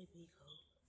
Maybe hope.